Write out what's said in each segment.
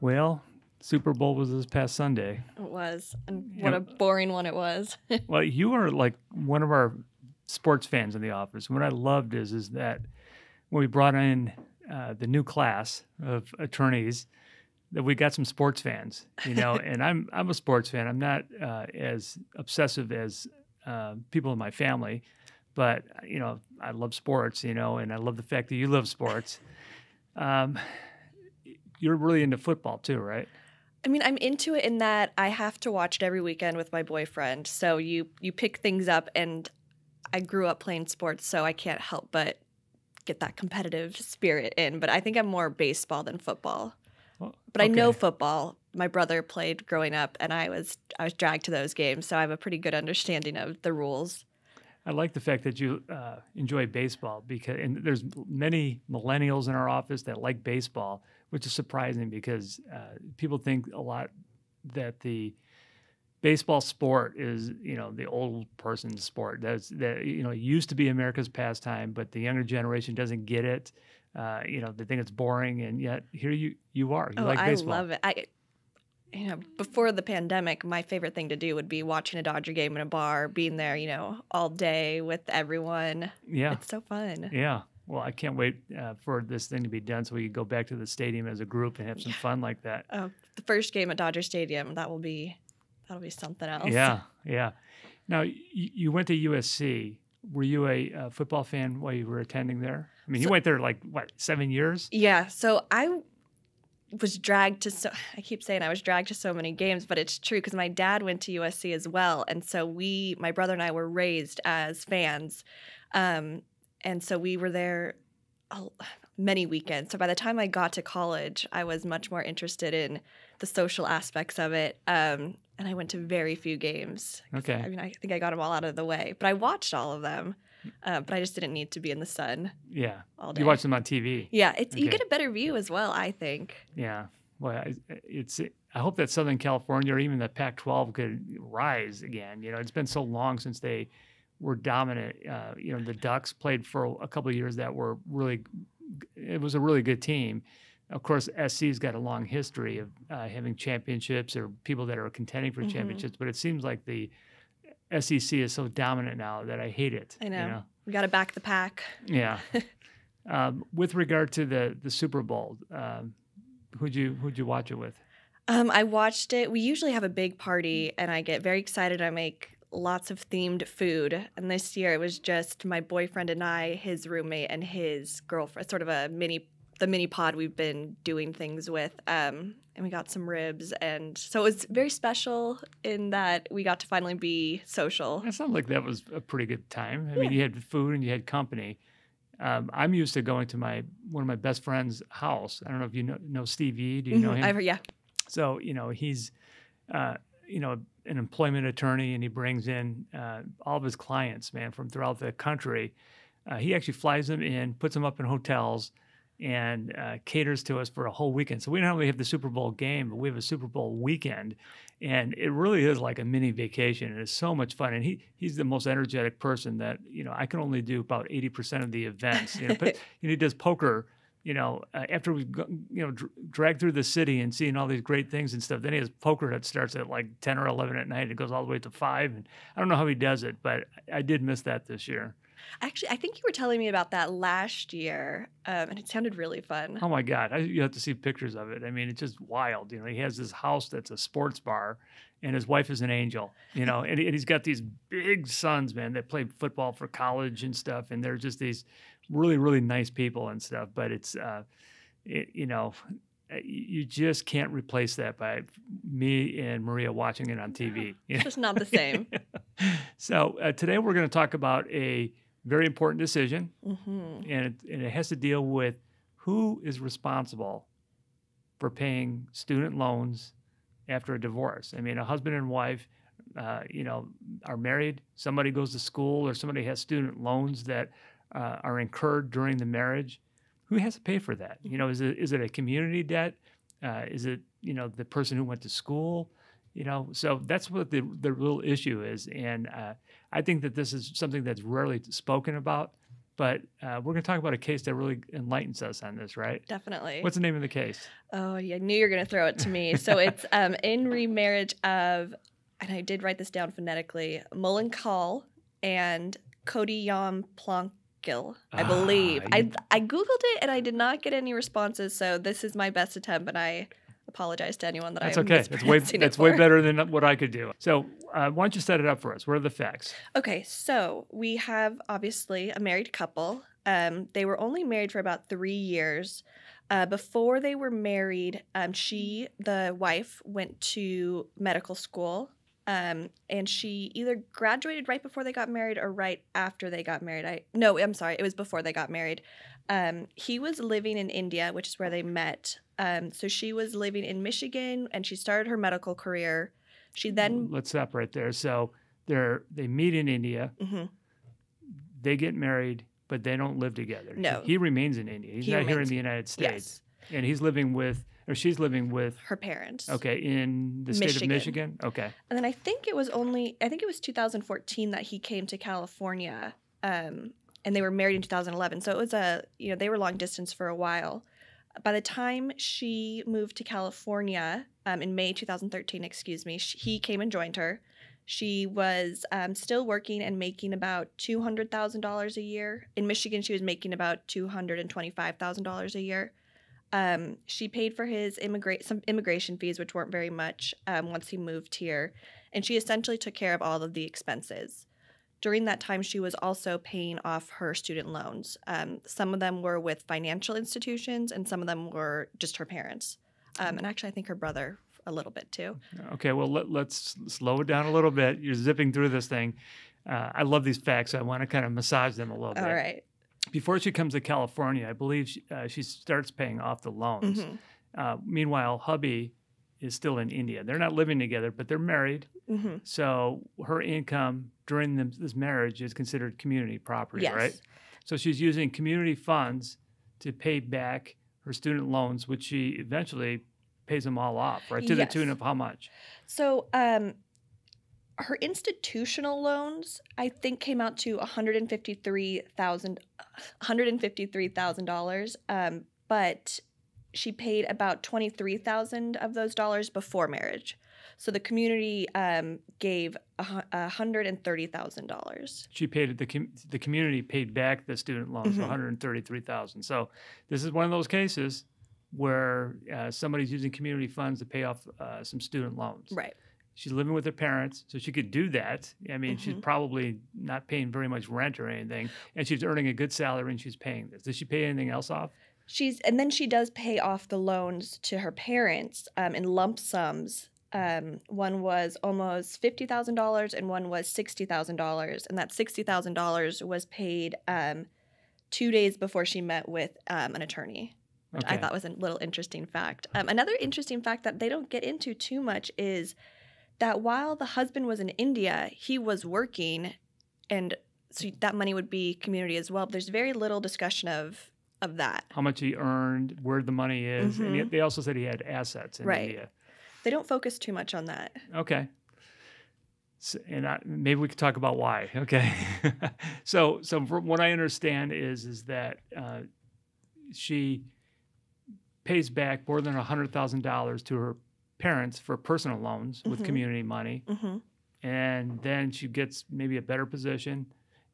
Well, Super Bowl was this past Sunday. It was. And what a boring one it was. well, you are like one of our sports fans in the office. What I loved is is that when we brought in uh, the new class of attorneys, that we got some sports fans, you know, and I'm I'm a sports fan. I'm not uh, as obsessive as uh, people in my family, but you know, I love sports, you know, and I love the fact that you love sports. Um, you're really into football too, right? I mean, I'm into it in that I have to watch it every weekend with my boyfriend. So you you pick things up, and I grew up playing sports, so I can't help but get that competitive spirit in. But I think I'm more baseball than football. Well, but okay. I know football. My brother played growing up, and I was I was dragged to those games, so I have a pretty good understanding of the rules. I like the fact that you uh, enjoy baseball because, and there's many millennials in our office that like baseball, which is surprising because uh, people think a lot that the baseball sport is, you know, the old person's sport. That's that you know used to be America's pastime, but the younger generation doesn't get it. Uh, you know, they think it's boring, and yet here you you are. You oh, like baseball. I love it. I you know, before the pandemic, my favorite thing to do would be watching a Dodger game in a bar, being there, you know, all day with everyone. Yeah. It's so fun. Yeah. Well, I can't wait uh, for this thing to be done so we can go back to the stadium as a group and have some fun like that. Oh, the first game at Dodger Stadium, that will be that'll be something else. Yeah. Yeah. Now, y- you went to USC. Were you a uh, football fan while you were attending there? I mean, so, you went there like what, 7 years? Yeah. So I was dragged to so I keep saying I was dragged to so many games, but it's true because my dad went to USC as well, and so we, my brother and I, were raised as fans, um, and so we were there many weekends. So by the time I got to college, I was much more interested in the social aspects of it, um, and I went to very few games. Okay, I mean I think I got them all out of the way, but I watched all of them. Uh, but I just didn't need to be in the sun. Yeah, you watch them on TV. Yeah, it's okay. you get a better view as well. I think. Yeah, well, it's. I hope that Southern California or even the Pac-12 could rise again. You know, it's been so long since they were dominant. Uh, you know, the Ducks played for a couple of years that were really. It was a really good team. Of course, SC's got a long history of uh, having championships or people that are contending for mm-hmm. championships, but it seems like the SEC is so dominant now that I hate it. I know. You know? We got to back the pack. Yeah. um, with regard to the the Super Bowl, um, who'd you who'd you watch it with? Um, I watched it. We usually have a big party, and I get very excited. I make lots of themed food, and this year it was just my boyfriend and I, his roommate, and his girlfriend. Sort of a mini the mini pod we've been doing things with. Um, and we got some ribs, and so it was very special in that we got to finally be social. It sounds like that was a pretty good time. I yeah. mean, you had food and you had company. Um, I'm used to going to my one of my best friends' house. I don't know if you know, know Steve Yee. Do you mm-hmm. know him? I've yeah. So you know he's, uh, you know, an employment attorney, and he brings in uh, all of his clients, man, from throughout the country. Uh, he actually flies them in, puts them up in hotels and uh, caters to us for a whole weekend. So we not only have the Super Bowl game, but we have a Super Bowl weekend, and it really is like a mini vacation. And it's so much fun. And he he's the most energetic person that you know. I can only do about eighty percent of the events. You know, but you know, he does poker. You know, uh, after we've you know dr- dragged through the city and seeing all these great things and stuff, then he has poker that starts at like ten or eleven at night. It goes all the way to five, and I don't know how he does it, but I did miss that this year. Actually, I think you were telling me about that last year, um, and it sounded really fun. Oh my God, I, you have to see pictures of it. I mean, it's just wild. You know, he has this house that's a sports bar, and his wife is an angel. You know, and, and he's got these big sons, man, that play football for college and stuff, and they're just these really, really nice people and stuff. But it's, uh, it, you know, uh, you just can't replace that by me and Maria watching it on TV. It's just not the same. so uh, today we're going to talk about a very important decision, mm-hmm. and, it, and it has to deal with who is responsible for paying student loans after a divorce. I mean, a husband and wife, uh, you know, are married. Somebody goes to school, or somebody has student loans that uh, are incurred during the marriage. Who has to pay for that? You know, is it is it a community debt? Uh, is it you know the person who went to school? You know, so that's what the the real issue is, and uh, I think that this is something that's rarely spoken about. But uh, we're going to talk about a case that really enlightens us on this, right? Definitely. What's the name of the case? Oh, yeah, I knew you were going to throw it to me. So it's um, in remarriage of, and I did write this down phonetically, Mullonkal and Cody Yam Plonkill, I Ah, believe. I, you- I Googled it and I did not get any responses. So this is my best attempt, and I apologize to anyone that That's I'm okay. That's way mispronouncing it way better than what I could do. So uh, why don't you set it up for us? What are the facts? Okay, so we have obviously a married couple. Um, they were only married for about three years. Uh, before they were married, um, she, the wife, went to medical school. Um, and she either graduated right before they got married or right after they got married. I no, I'm sorry, it was before they got married. Um, he was living in India, which is where they met. Um, so she was living in Michigan, and she started her medical career. She then, let's separate there. So they're they meet in India. Mhm. They get married, but they don't live together. No. he remains in India. He's He not here in the United States, yes, and he's living with or she's living with. her parents. Okay, in the state of Michigan. Michigan. Okay, And then I think it was only I think it was 2014 that he came to California, um, and they were married in 2011. So it was a you know they were long distance for a while. By the time she moved to California um, in May 2013, excuse me, sh he came and joined her. She was um, still working and making about two hundred thousand dollars a year. In Michigan, she was making about two hundred and twenty-five thousand dollars a year. Um, she paid for his immigrate some immigration fees, which weren't very much um, once he moved here, and she essentially took care of all of the expenses. During that time, she was also paying off her student loans. Um, some of them were with financial institutions, and some of them were just her parents. Um, and actually, I think her brother a little bit too. okay. Well, let, let's slow it down a little bit. You're zipping through this thing. Uh, I love these facts. I want to kind of massage them a little bit. All right. Before she comes to California, I believe she, uh, she starts paying off the loans. Mhm. Uh, meanwhile, hubby is still in India. They're not living together, but they're married. hmm So her income during them, this marriage is considered community property, Yes. right? So she's using community funds to pay back her student loans, which she eventually pays them all off, right? To Yes. the tune of how much? So, um, her institutional loans, I think, came out to one hundred and fifty-three thousand, hundred and fifty-three thousand dollars. Um, but she paid about twenty-three thousand of those dollars before marriage. So the community um, gave a hu- hundred and thirty thousand dollars. She paid the com- the community paid back the student loans, Mhm. one hundred thirty-three thousand. So this is one of those cases where uh, somebody's using community funds to pay off uh, some student loans. Right. She's living with her parents, so she could do that. I mean, she's Mhm. probably not paying very much rent or anything, and she's earning a good salary and she's paying this. Does she pay anything else off? She's and then she does pay off the loans to her parents um, in lump sums. Um, one was almost fifty thousand dollars, and one was sixty thousand dollars. And that sixty thousand dollars was paid um, two days before she met with um, an attorney. Which I thought was a little interesting fact. Um, another interesting fact that they don't get into too much is that while the husband was in India, he was working, and so that money would be community as well. But there's very little discussion of of that. How much he earned, where the money is, and Mhm. yet they also said he had assets in Right. India. They don't focus too much on that. Okay. So, and I, maybe we could talk about why. Okay. so, so from what I understand is is that uh, she pays back more than hundred thousand dollars to her parents for personal loans with Mhm. community money, hmm and then she gets maybe a better position,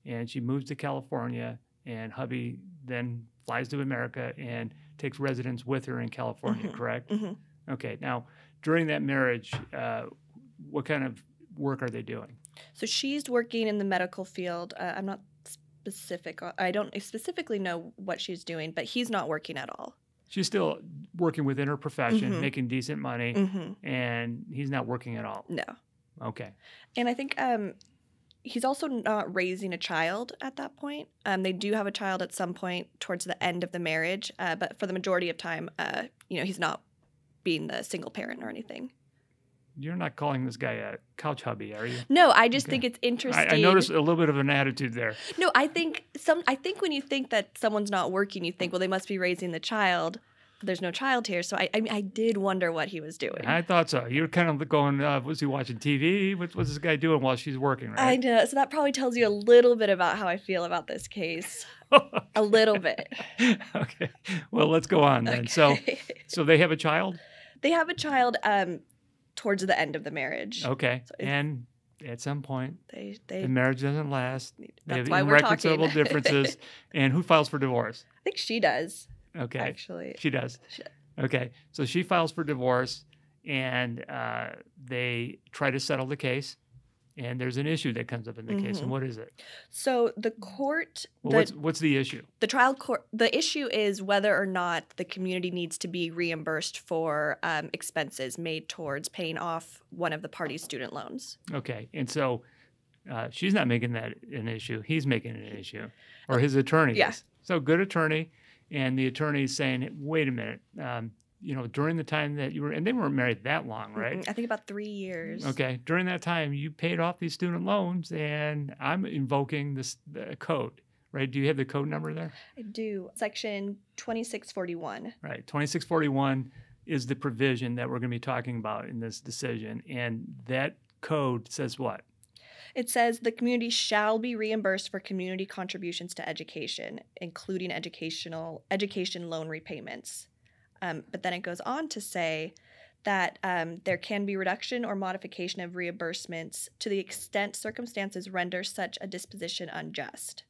and she moves to California, and hubby then flies to America and takes residence with her in California. Mhm. Correct. hmm Okay. Now, during that marriage, uh, what kind of work are they doing? So she's working in the medical field. Uh, I'm not specific. I don't specifically know what she's doing, but he's not working at all. She's still working within her profession, Mhm. making decent money, hmm and he's not working at all. No. Okay. And I think um, he's also not raising a child at that point. Um, they do have a child at some point towards the end of the marriage, uh, but for the majority of time, uh, you know, he's not being the single parent or anything. You're not calling this guy a couch hubby, are you? No, I just Okay. think it's interesting. I, I noticed a little bit of an attitude there. No, I think some. I think when you think that someone's not working, you think, well, they must be raising the child. There's no child here. So I, I, I did wonder what he was doing. I thought so. You're kind of going, uh, was he watching TV? What, what's this guy doing while she's working, right? I know. So that probably tells you a little bit about how I feel about this case. a little bit. okay. Well, let's go on then. Okay. So, so they have a child. They have a child um, towards the end of the marriage. Okay. So and at some point, they, they the marriage doesn't last. That's they have why irreconcilable differences. and who files for divorce? I think she does. Okay. Actually, she does. She, okay. So she files for divorce, and uh, they try to settle the case. And there's an issue that comes up in the mm-hmm. case, and mm-hmm. what is it? So the court. Well, the, what's what's the issue? The trial court. The issue is whether or not the community needs to be reimbursed for um, expenses made towards paying off one of the party's student loans. Okay, and so uh, she's not making that an issue. He's making it an issue, or his attorney. Yeah. So good attorney and the attorney is saying, "Wait a minute." Um, you know, during the time that you were, and they weren't married that long, right? I think about three years. Okay. During that time, you paid off these student loans, and I'm invoking this the code, right? Do you have the code number there? I do. Section 2641. Right. 2641 is the provision that we're going to be talking about in this decision. And that code says what? It says the community shall be reimbursed for community contributions to education, including educational education loan repayments. Um, but then it goes on to say that um, there can be reduction or modification of reimbursements to the extent circumstances render such a disposition unjust.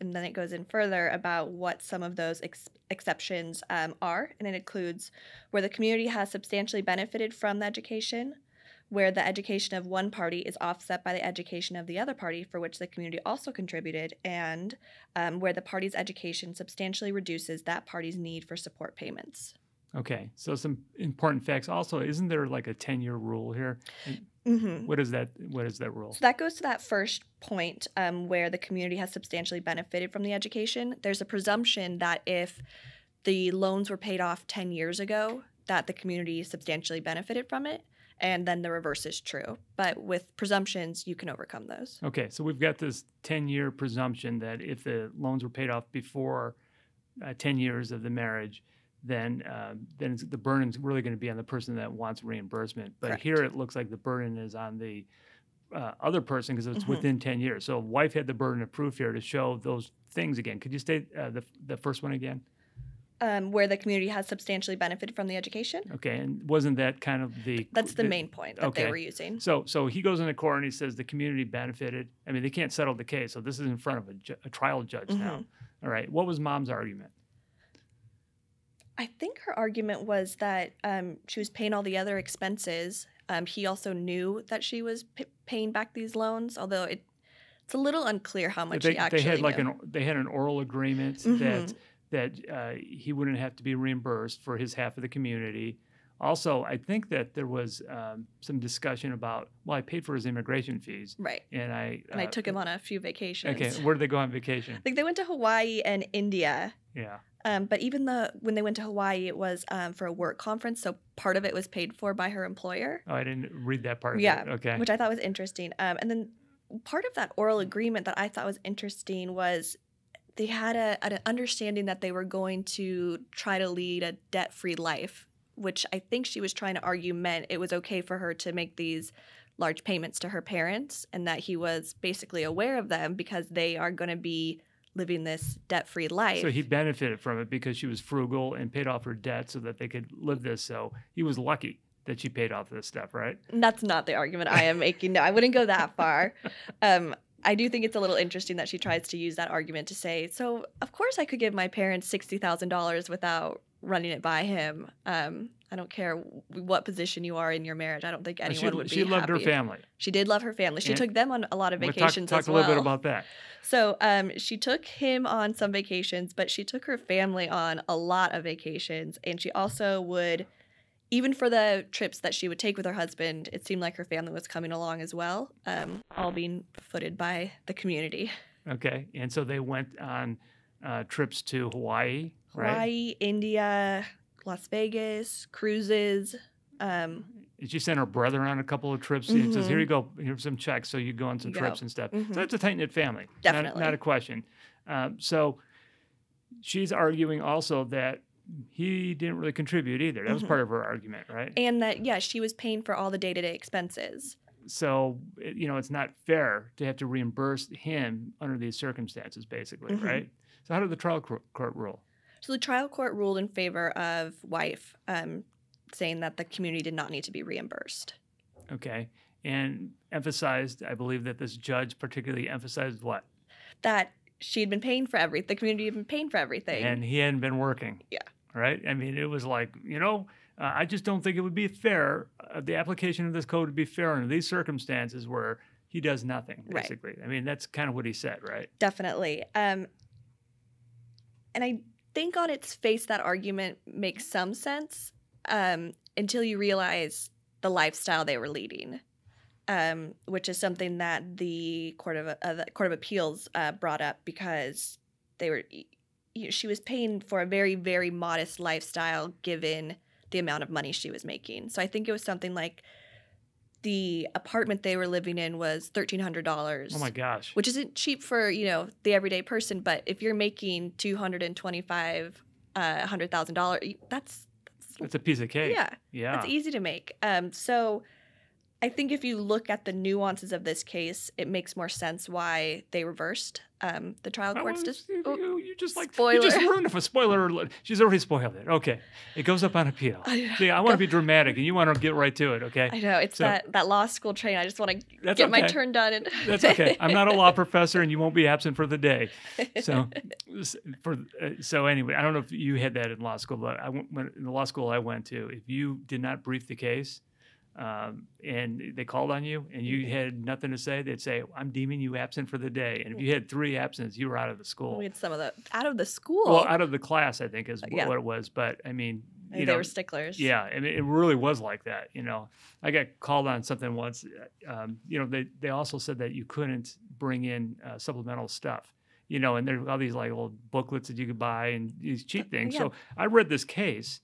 And then it goes in further about what some of those ex- exceptions um, are, and it includes where the community has substantially benefited from the education, where the education of one party is offset by the education of the other party for which the community also contributed, and um, where the party's education substantially reduces that party's need for support payments. Okay, so some important facts. Also, isn't there like a ten-year rule here? Mm-hmm. What is that? What is that rule? So that goes to that first point um, where the community has substantially benefited from the education. There's a presumption that if the loans were paid off ten years ago, that the community substantially benefited from it and then the reverse is true. But with presumptions, you can overcome those. Okay, so we've got this 10 year presumption that if the loans were paid off before uh, 10 years of the marriage, then uh, then the burden is really going to be on the person that wants reimbursement. But Correct. here it looks like the burden is on the uh, other person because it's mm-hmm. within 10 years. So wife had the burden of proof here to show those things again. Could you state uh, the, the first one again? Um, where the community has substantially benefited from the education. Okay, and wasn't that kind of the? That's the, the main point that okay. they were using. So, so he goes into court and he says the community benefited. I mean, they can't settle the case, so this is in front of a, ju- a trial judge mm-hmm. now. All right, what was mom's argument? I think her argument was that um, she was paying all the other expenses. Um, he also knew that she was p- paying back these loans, although it, it's a little unclear how much they, he actually they had knew. like an they had an oral agreement mm-hmm. that that uh, he wouldn't have to be reimbursed for his half of the community. Also, I think that there was um, some discussion about well, I paid for his immigration fees, right? And I and uh, I took him on a few vacations. Okay, where did they go on vacation? Like they went to Hawaii and India. Yeah. Um, but even the when they went to Hawaii, it was um, for a work conference, so part of it was paid for by her employer. Oh, I didn't read that part. Yeah. Okay. Which I thought was interesting. Um, and then part of that oral agreement that I thought was interesting was they had a, an understanding that they were going to try to lead a debt free life, which I think she was trying to argue meant it was okay for her to make these large payments to her parents and that he was basically aware of them because they are going to be living this debt free life. So he benefited from it because she was frugal and paid off her debt so that they could live this. So he was lucky that she paid off this stuff, right? That's not the argument I am making. No, I wouldn't go that far. Um, I do think it's a little interesting that she tries to use that argument to say, so of course I could give my parents sixty thousand dollars without running it by him. Um, I don't care what position you are in your marriage. I don't think anyone she, would be. She loved happy. her family. She did love her family. She and took them on a lot of vacations talk, talk as well. Talk a little bit about that. So um, she took him on some vacations, but she took her family on a lot of vacations, and she also would even for the trips that she would take with her husband, it seemed like her family was coming along as well, um, all being footed by the community. Okay, and so they went on uh, trips to Hawaii, right? Hawaii, India, Las Vegas, cruises. Um, she sent her brother on a couple of trips. Mm-hmm. says, "Here you go. Here's some checks, so you go on some you trips go. and stuff." Mm-hmm. So that's a tight knit family. Definitely, not, not a question. Um, so she's arguing also that he didn't really contribute either. That was Mhm. part of her argument, right? And that, yeah, she was paying for all the day to day expenses. so you know it's not fair to have to reimburse him under these circumstances, basically, Mhm. right? So how did the trial court, court rule? So the trial court ruled in favor of wife, um, saying that the community did not need to be reimbursed. Okay, and emphasized, I believe that this judge particularly emphasized what, That she had been paying for everything, the community had been paying for everything. and he hadn't been working. Yeah. Right. I mean, it was like you know. Uh, I just don't think it would be fair. Uh, the application of this code would be fair under these circumstances where he does nothing, Right. basically. I mean, that's kind of what he said, right? Definitely. Um, and I think on its face, that argument makes some sense um, until you realize the lifestyle they were leading, um, which is something that the Court of, uh, the Court of Appeals uh, brought up because they were. She was paying for a very, very modest lifestyle given the amount of money she was making. So I think it was something like the apartment they were living in was thirteen hundred dollars Oh my gosh. which isn't cheap for you know the everyday person but if you're making 225 uh hundred thousand dollars that's that's It's a piece of cake. yeah Yeah. it's easy to make um so i think if you look at the nuances of this case it makes more sense why they reversed um the trial court's you, oh, you- you just like spoiler. you just ruined it for spoiler. alert. She's already spoiled it. Okay, it goes up on appeal. I. See, I want to be dramatic, and you want to get right to it. Okay, i know it's So- that that law school train i just want to get my turn done and That's okay. I'm not a law professor, and you won't be absent for the day. So, for uh, so anyway, I don't know if you had that in law school, but I went when, in the law school I went to. If you did not brief the case, um, and they called on you, and you had nothing to say, they'd say, "I'm deeming you absent for the day." And if you had three absences, you were out of the school. we had some of the out of the school Well, out of the class, I think is Yeah. what it was. But I mean, they you know, were sticklers yeah, I mean, it really was like that. You know, I got called on something once. uh, Um, you know, they they also said that you couldn't bring in uh, supplemental stuff. You know, and there's all these like little booklets that you could buy and these cheap things. yeah. So I read this case.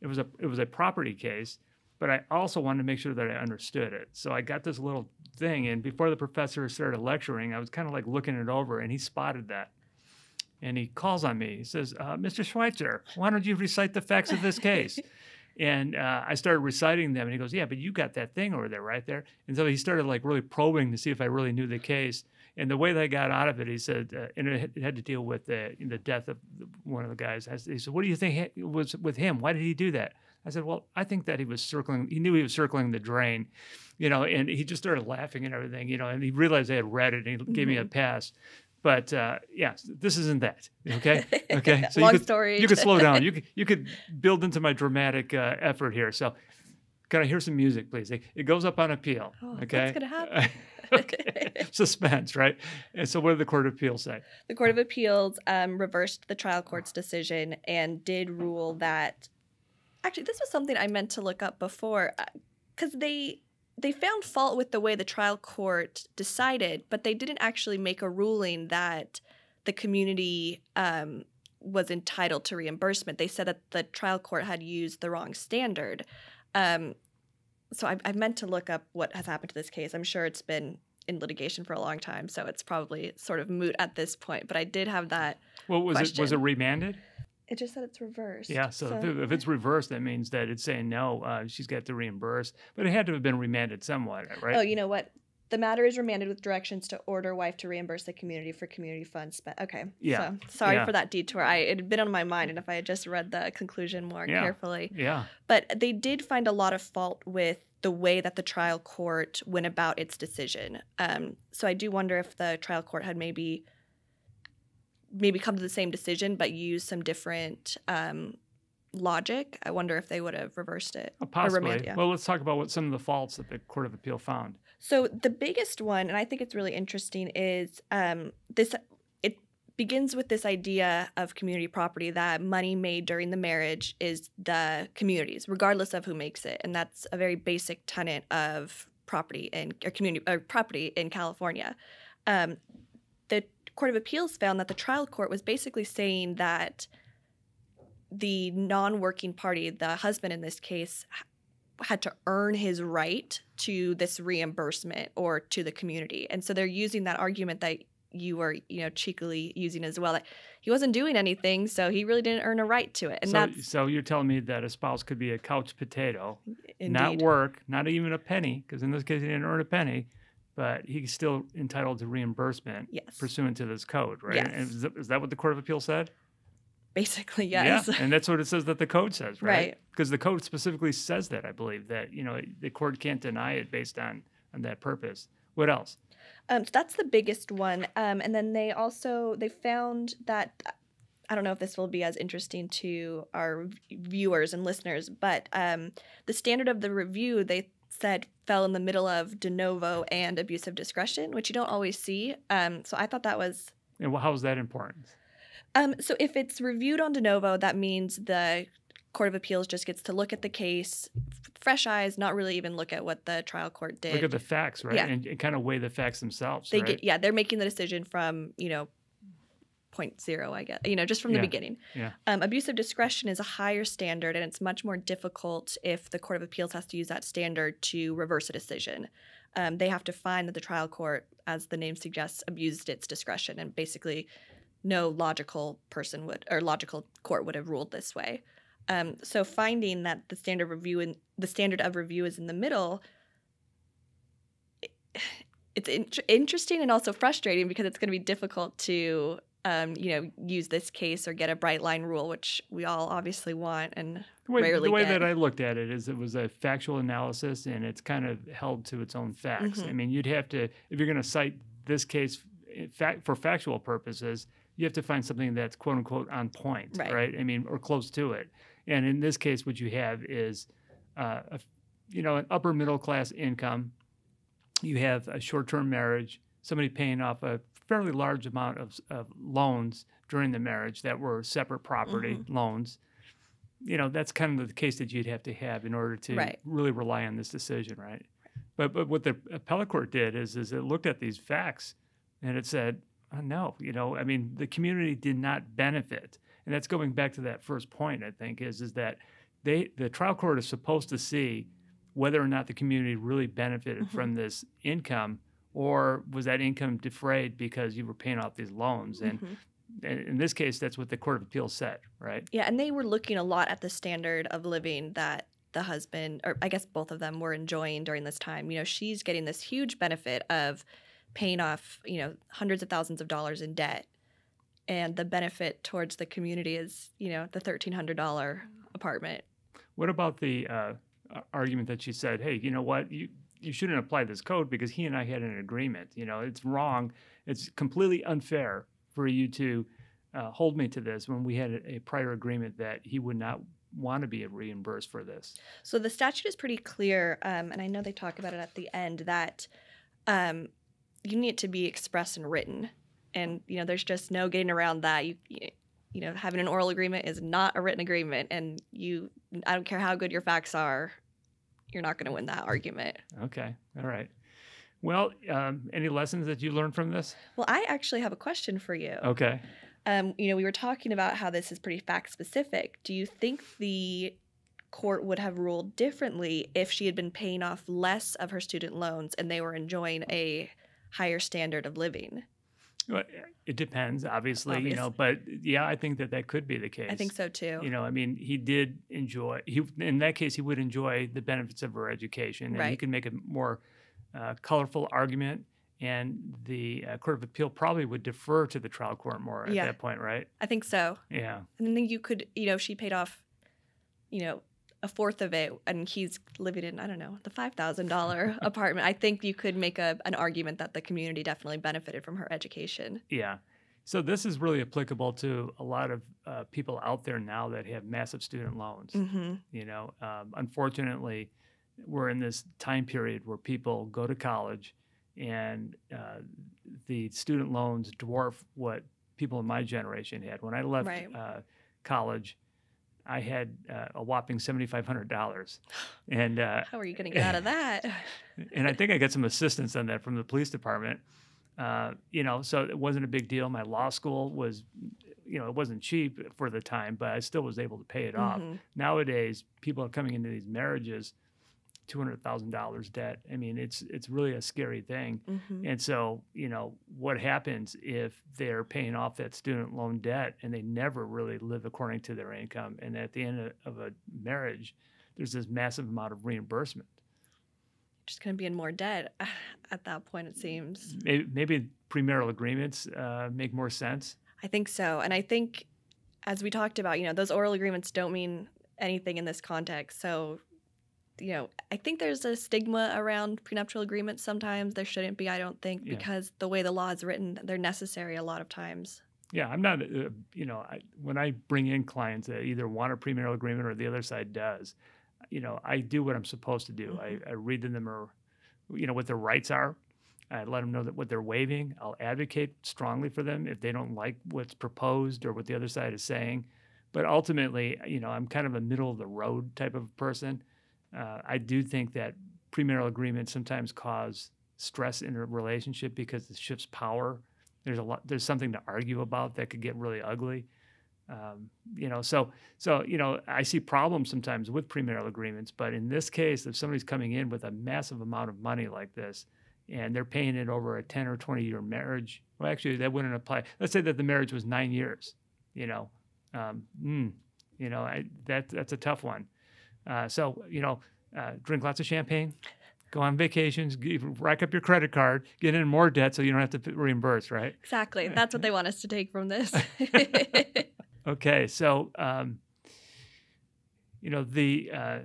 It was a it was a property case, but I also wanted to make sure that I understood it. So I got this little thing, and before the professor started lecturing, I was kind of like looking it over, and he spotted that. And he calls on me. He says, uh, "Mr. Schweitzer, why don't you recite the facts of this case?" And uh, I started reciting them, and he goes, "Yeah, but you got that thing over there, right there." And so he started like really probing to see if I really knew the case. And the way that I got out of it, he said, uh, and it had- to deal with the the death of one of the guys. He said, "What do you think was with him? Why did he do that?" I said, "Well, I think that he was circling. He knew he was circling the drain, you know." And he just started laughing and everything, you know. And he realized I had read it, and he gave me a pass. But uh, yeah, this isn't that. Okay, okay. So long you could, story you could slow down. You could you could build into my dramatic uh, effort here. So, can I hear some music, please? It, goes up on appeal. Oh, what's okay. gonna happen? okay. Suspense, right? And so, what did the court of Appeals say? The Court of Appeals um, reversed the trial court's decision and did rule that. Actually, this was something I meant to look up before, because they they found fault with the way the trial court decided, but they didn't actually make a ruling that the community um, was entitled to reimbursement. They said that the trial court had used the wrong standard. Um, so I, I meant to look up what has happened to this case. I'm sure it's been in litigation for a long time, so it's probably sort of moot at this point. But I did have that. Well, was it was it remanded? It just said it's reversed. Yeah. So, If, it, if it's reversed, that means that it's saying no. Uh, she's got to reimburse, but it had to have been remanded somewhat, right? Oh, you know what? The matter is remanded with directions to order wife to reimburse the community for community funds spent. Okay. Yeah. So sorry Yeah. for that detour. I it had been on my mind, and if I had just read the conclusion more Yeah. carefully, yeah. but they did find a lot of fault with the way that the trial court went about its decision. Um, so I do wonder if the trial court had maybe maybe come to the same decision but use some different um, logic. I wonder if they would have reversed it. Uh, Possibly. yeah. Well, let's talk about what some of the faults that the court of appeal found. So the biggest one, and I think it's really interesting, is um, this. It begins with this idea of community property that money made during the marriage is the community's, regardless of who makes it, and that's a very basic tenet of property in or community or property in California. Um, Court of Appeals found that the trial court was basically saying that the non-working party, the husband in this case, had to earn his right to this reimbursement or to the community. And so they're using that argument that you were you know cheekily using as well. Like, he wasn't doing anything, so he really didn't earn a right to it. And so, that's so you're telling me that a spouse could be a couch potato, not work, not even a penny, because in this case he didn't earn a penny, but he's still entitled to reimbursement yes, pursuant to this code, right? And Yes. is, that, is that what the Court of Appeal said? basically yes. Yeah, and that's what it says that the code says, right? Right. Because the code specifically says that, I believe, that you know the court can't deny it based on on that purpose. What else? Um, so that's the biggest one. Um, and then they also they found that I don't know if this will be as interesting to our viewers and listeners, but um, the standard of the review they said fell in the middle of de novo and abuse of discretion, which you don't always see. Um, so I thought that was And how is that important? um, so if it's reviewed on de novo, that means the Court of Appeals just gets to look at the case, fresh eyes, not really even look at what the trial court did. Look at the facts, right? Yeah. And, and kind of weigh the facts themselves, they right? get yeah they're making the decision from you know point zero i guess you know just from the Yeah, beginning. Yeah. um, abuse of discretion is a higher standard and it's much more difficult if the court of appeals has to use that standard to reverse a decision. Um, they have to find that the trial court as the name suggests abused its discretion and basically no logical person would or logical court would have ruled this way. Um, so finding that the standard review and the standard of review is in the middle it's in- interesting and also frustrating because it's going to be difficult to um, you know use this case or get a bright line rule which we all obviously want and The way, rarely the way get. that I looked at it is it was a factual analysis and it's kind of held to its own facts. I Mhm. mean, you'd have to, if you're going to cite this case fact, for factual purposes, you have to find something that's quote unquote on point, Right. I mean, or close to it. And in this case, what you have is, uh, a, you know, an upper middle class income. You have a short term marriage, somebody paying off a fairly large amount of, of loans during the marriage that were separate property Mm-hmm. loans you know that's kind of the case that you'd have to have in order to Right. really rely on this decision, right? But but what the appellate court did is is it looked at these facts and it said, oh, no, you know, I mean, the community did not benefit, and that's going back to that first point. I think is is that they the trial court is supposed to see whether or not the community really benefited Mhm. from this income. Or was that income defrayed because you were paying off these loans? And Mhm. in this case, that's what the Court of Appeals said, right? yeah and they were looking a lot at the standard of living that the husband or i guess both of them were enjoying during this time you know she's getting this huge benefit of paying off you know hundreds of thousands of dollars in debt and the benefit towards the community is you know the $1300 apartment What about the uh, argument that she said, "Hey, you know what? You you shouldn't apply this code because he and I had an agreement. You know, it's wrong. It's completely unfair for you to uh, hold me to this when we had a, a prior agreement that he would not want to be reimbursed for this." So the statute is pretty clear, um, and I know they talk about it at the end that um, you need it to be expressed and written, and you know there's just no getting around that. You you know having an oral agreement is not a written agreement, and you I don't care how good your facts are, you're not going to win that argument. Okay, all right. Well, um, any lessons that you learned from this? Well, I actually have a question for you. Okay. Um, you know, we were talking about how this is pretty fact specific. Do you think the court would have ruled differently if she had been paying off less of her student loans and they were enjoying a higher standard of living? Well, it depends, obviously, you know, but yeah, I think that that could be the case. I think so too. You know, I mean, he did enjoy. He in that case, he would enjoy the benefits of her education, and he could make a more uh, colorful argument. And the uh, court of appeal probably would defer to the trial court more at Yeah. that point, right? I think so. Yeah. And then you could, you know, she paid off, you know, a fourth of it and he's living in, I don't know, the $5,000 apartment. I think you could make a, an argument that the community definitely benefited from her education. Yeah. So this is really applicable to a lot of uh, people out there now that have massive student loans. Mm-hmm. You know, um, unfortunately, we're in this time period where people go to college, and uh, the student loans dwarf what people in my generation had. When I left Right. uh, college, I had uh, a whopping seventy five hundred dollars, and uh, How are you going to get out of that? and I think I got some assistance on that from the police department. Uh, you know, so it wasn't a big deal. My law school was, you know, it wasn't cheap for the time, but I still was able to pay it off. Mhm. Nowadays, people are coming into these marriages two hundred thousand dollars debt. I mean, it's it's really a scary thing. Mhm. And so, you know, what happens if they're paying off that student loan debt and they never really live according to their income? And at the end of- of a marriage, there's this massive amount of reimbursement. Just going to be in more debt at that point, it seems. Maybe, maybe premarital agreements uh, make more sense. I think so. And I think, as we talked about, you know, those oral agreements don't mean anything in this context. So, you know, I think there's a stigma around prenuptial agreements sometimes. There shouldn't be, I don't think, Yeah. because the way the law is written, they're necessary a lot of times. Yeah, I'm not, uh, you know, I, when I bring in clients that either want a premarital agreement or the other side does, you know, I do what I'm supposed to do. I, I read them or, you know, what their rights are. I let them know that what they're waiving. I'll advocate strongly for them if they don't like what's proposed or what the other side is saying. But ultimately, you know, I'm kind of a middle of the road type of person. Uh, I do think that premarital agreements sometimes cause stress in a relationship because it shifts power. There's a lot there's something to argue about that could get really ugly. Um, you know so so you know i see problems sometimes with premarital agreements but in this case if somebody's coming in with a massive amount of money like this and they're paying it over a 10 or 20 year marriage well actually that wouldn't apply. Let's say that the marriage was nine years you know um, mm, you know I, that that's a tough one uh, so you know uh, drink lots of champagne go on vacations g- rack up your credit card get in more debt so you don't have to p- reimburse right Exactly. That's what they want us to take from this. Okay, so um, you know the uh,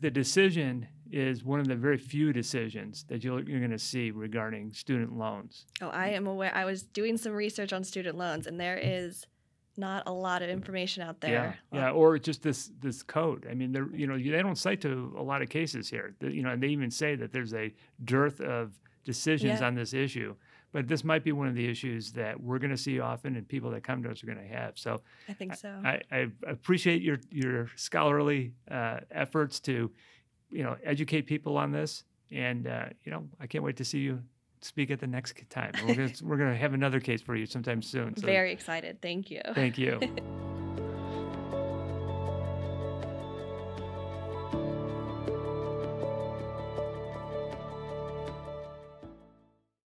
the decision is one of the very few decisions that you'll, you're going to see regarding student loans. oh, I am aware. I was doing some research on student loans, and there is not a lot of information out there. Yeah, yeah, or just this this code. I mean, they're you know they don't cite to a lot of cases here. You know, and they even say that there's a dearth of decisions Yeah. on this issue. But this might be one of the issues that we're going to see often, and people that come to us are going to have. So I think so. I, I appreciate your your scholarly uh, efforts to, you know, educate people on this, and uh, you know, I can't wait to see you speak at the next time. We're gonna we're gonna have another case for you sometime soon. So Very excited. Thank you. thank you.